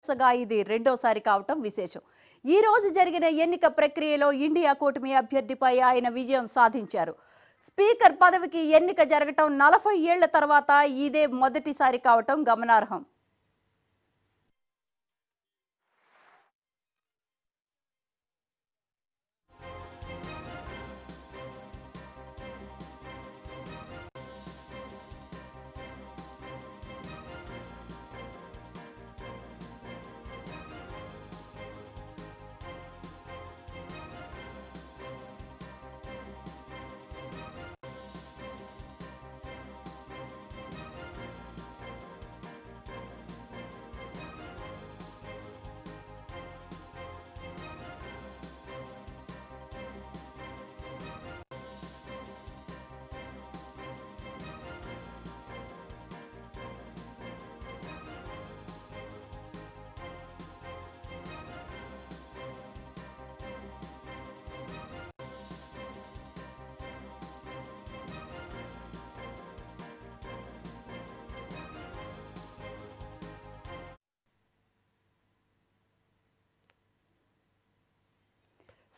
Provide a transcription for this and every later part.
వరుసగా ఇది రెండోసారి కావటం విశేషం. ఈ రోజు జరిగిన ఎన్నిక ప్రక్రియలో ఇండియా కూటమి అభ్యర్థిపై ఆయన విజయం సాధించారు. స్పీకర్ పదవికి ఎన్నిక జరగటం నలభై ఏళ్ళ తర్వాత ఇదే మొదటిసారి కావటం గమనార్హం.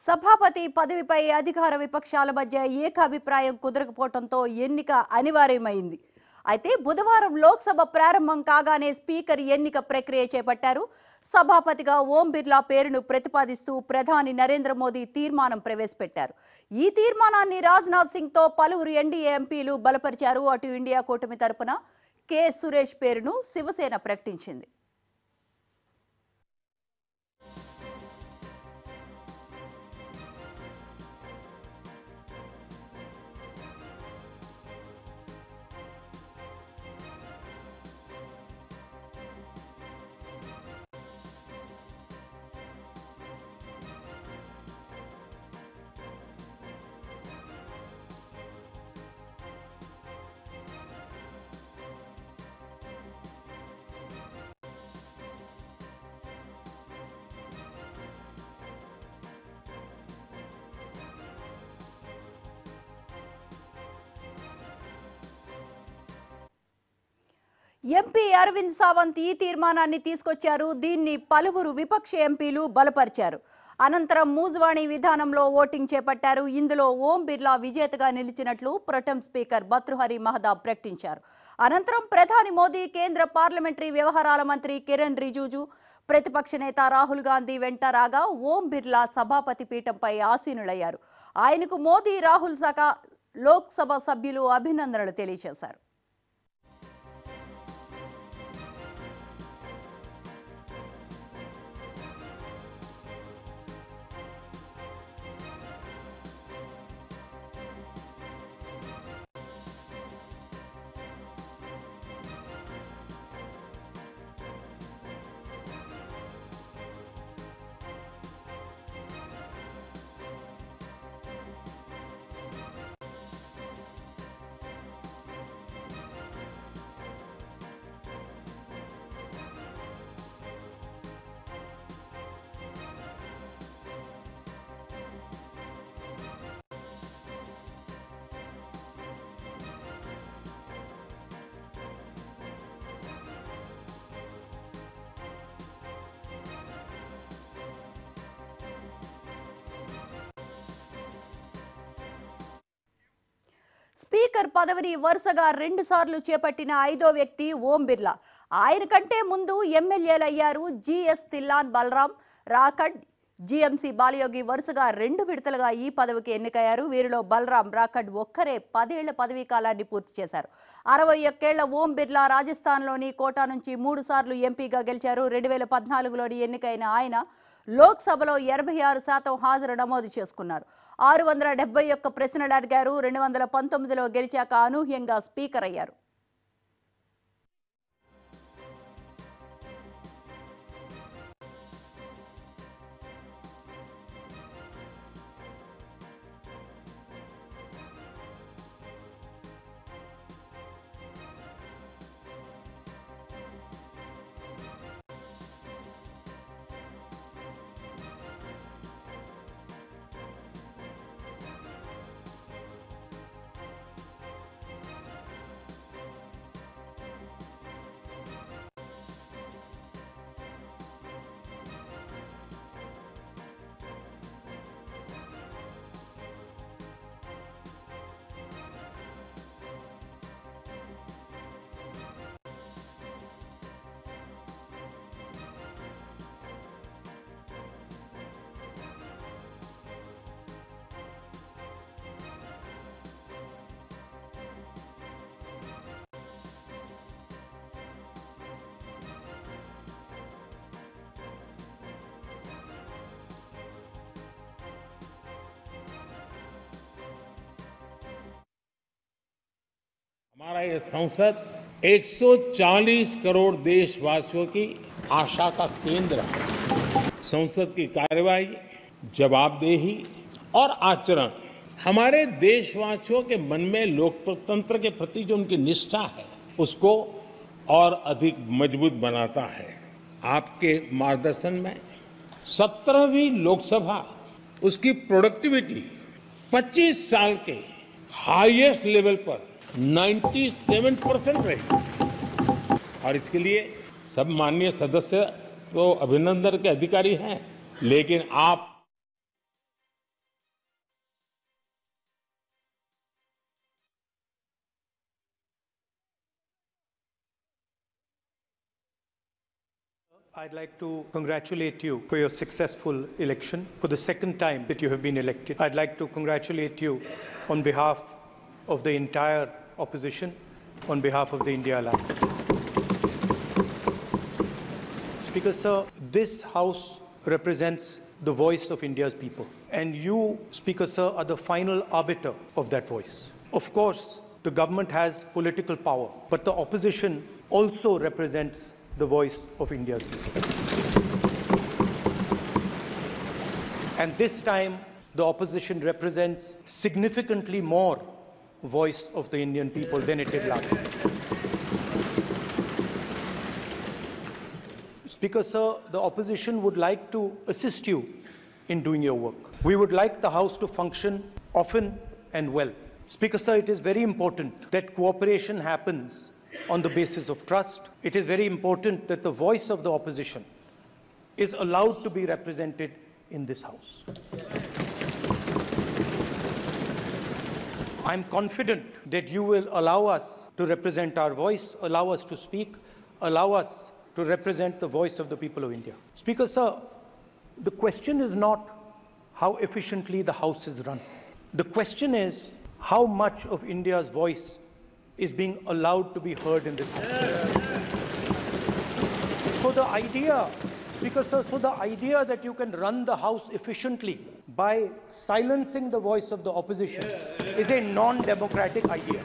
సభాపతి పదవిపై అధికార విపక్షాల మధ్య ఏకాభిప్రాయం కుదరకపోవడంతో ఎన్నిక అనివార్యమైంది. అయితే బుధవారం లోక్సభ ప్రారంభం కాగానే స్పీకర్ ఎన్నిక ప్రక్రియ చేపట్టారు. సభాపతిగా ఓం బిర్లా పేరును ప్రతిపాదిస్తూ ప్రధాని నరేంద్ర మోదీ తీర్మానం ప్రవేశపెట్టారు. ఈ తీర్మానాన్ని రాజ్నాథ్ సింగ్తో పలువురు ఎన్డీఏ ఎంపీలు బలపరిచారు. అటు ఇండియా కూటమి తరపున కె సురేష్ పేరును శివసేన ప్రకటించింది. ఎంపీ అరవింద్ సావంత్ ఈ తీర్మానాన్ని తీసుకొచ్చారు. దీన్ని పలువురు విపక్ష ఎంపీలు బలపరిచారు. అనంతరం మూజ్వాణి విధానంలో ఓటింగ్ చేపట్టారు. ఇందులో ఓం బిర్లా విజేతగా నిలిచినట్లు ప్రొటెం స్పీకర్ భర్తృహరి మహదాబ్ ప్రకటించారు. అనంతరం ప్రధాని మోదీ కేంద్ర పార్లమెంటరీ వ్యవహారాల మంత్రి కిరణ్ రిజుజు ప్రతిపక్ష నేత రాహుల్ గాంధీ వెంట రాగా ఓం బిర్లా సభాపతి పీఠంపై ఆసీనులయ్యారు. ఆయనకు మోదీ రాహుల్ శాఖ లోక్సభ సభ్యులు అభినందనలు తెలియజేశారు. స్పీకర్ పదవిని వరుసగా రెండు సార్లు చేపట్టిన ఐదో వ్యక్తి ఓం బిర్లా. ఆయన కంటే ముందు ఎమ్మెల్యేలు అయ్యారు జిఎస్ తిల్లాన్ బలరాం. రాకడ్ జిఎంసి బాలయోగి వరుసగా రెండు విడతలుగా ఈ పదవికి ఎన్నికయ్యారు. వీరిలో బలరాం రాకడ్ ఒక్కరే పదేళ్ళ పదవీ కాలాన్ని పూర్తి చేశారు. అరవై ఒక్కేళ్ళ ఓం బిర్లా రాజస్థాన్లోని కోటా నుంచి మూడు సార్లు ఎంపీగా గెలిచారు. రెండు వేల పద్నాలుగులోని ఎన్నికైన ఆయన లోక్సభలో ఎనభై ఆరు శాతం హాజరు నమోదు చేసుకున్నారు. ఆరు వందల డెబ్బై ఒక్క ప్రశ్నలు అడిగారు. రెండు వందల పంతొమ్మిదిలో గెలిచాక అనూహ్యంగా స్పీకర్ అయ్యారు. हमारा ये संसद 140 करोड़ देशवासियों की आशा का केंद्र है। संसद की कार्यवाही, जवाबदेही और आचरण हमारे देशवासियों के मन में लोकतंत्र के प्रति जो उनकी निष्ठा है, उसको और अधिक मज़बूत बनाता है। आपके मार्गदर्शन में सत्रहवीं लोकसभा, उसकी प्रोडक्टिविटी 25 साल के हाईएस्ट लेवल पर 97 परसेंट रही और इसके लिए सब माननीय सदस्य तो अभिनंदन के अधिकारी हैं लेकिन आप I'd like to congratulate you for your successful election for the second time that you have been elected. I'd like to congratulate you on behalf of the entire opposition, on behalf of the India Alliance. Speaker, sir, this House represents the voice of India's people. And you, Speaker, sir, are the final arbiter of that voice. Of course, the government has political power, but the opposition also represents the voice of India's people. And this time, the opposition represents significantly more voice of the Indian people than it did last time. Speaker, sir, the opposition would like to assist you in doing your work. We would like the House to function often and well. Speaker, sir, it is very important that cooperation happens on the basis of trust. It is very important that the voice of the opposition is allowed to be represented in this House. I'm confident that you will allow us to represent our voice, allow us to speak, allow us to represent the voice of the people of India. Speaker, sir, the question is not how efficiently the House is run. The question is how much of India's voice is being allowed to be heard in this House. So the idea, Speaker sir, so the idea that you can run the House efficiently by silencing the voice of the opposition is a non-democratic idea.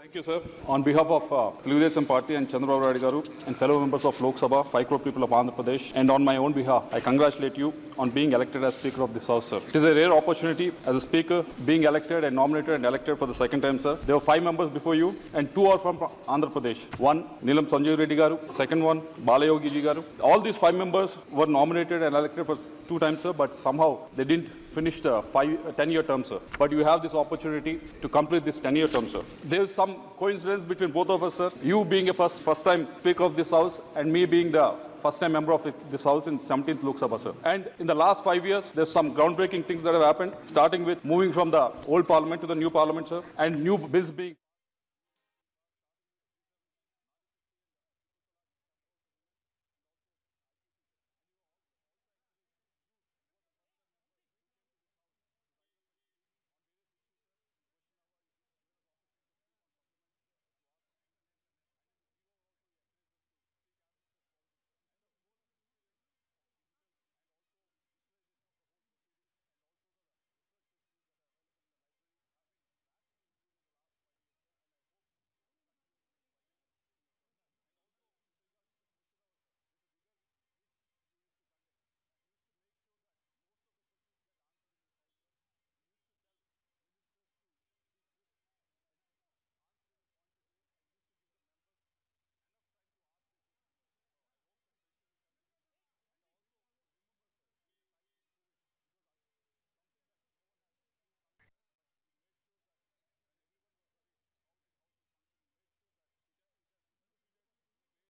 Thank you, sir. On behalf of uh, Telugudesam Party and Chandrababu Naidu and fellow members of Lok Sabha, 5 crore people of Andhra Pradesh, and on my own behalf, I congratulate you on being elected as Speaker of this House, sir. It is a rare opportunity as a Speaker being elected and nominated and elected for the second time, sir. There were five members before you, and two are from Andhra Pradesh. One, Neelam Sanjiva Reddy Second one, Balayogi Garu. All these five members were nominated and elected for two times, sir, but somehow they didn't finish the five, 10-year term, sir. But you have this opportunity to complete this 10-year term, sir. There is some coincidence between both of us, sir. You being a first, first-time Speaker of this House and me being the first-time member of this House in 17th Lok Sabha, sir. And in the last five years, there's some groundbreaking things that have happened, starting with moving from the old Parliament to the new Parliament, sir, and new bills being